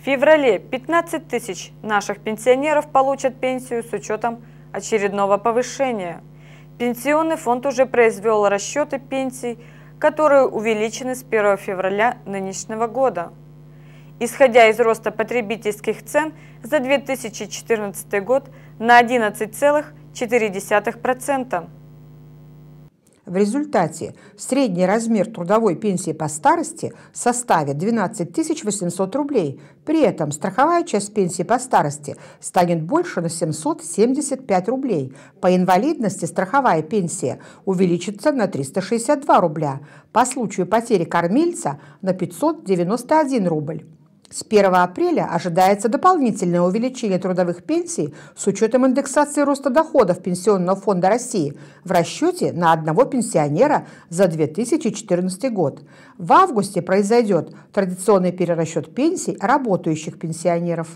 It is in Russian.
В феврале 15 тысяч наших пенсионеров получат пенсию с учетом очередного повышения. Пенсионный фонд уже произвел расчеты пенсий, которые увеличены с 1 февраля нынешнего года. Исходя из роста потребительских цен за 2014 год на 11,4%. В результате средний размер трудовой пенсии по старости составит 12 800 рублей. При этом страховая часть пенсии по старости станет больше на 775 рублей. По инвалидности страховая пенсия увеличится на 362 рубля. По случаю потери кормильца на 591 рубль. С 1 апреля ожидается дополнительное увеличение трудовых пенсий с учетом индексации роста доходов Пенсионного фонда России в расчете на одного пенсионера за 2014 год. В августе произойдет традиционный перерасчет пенсий работающих пенсионеров.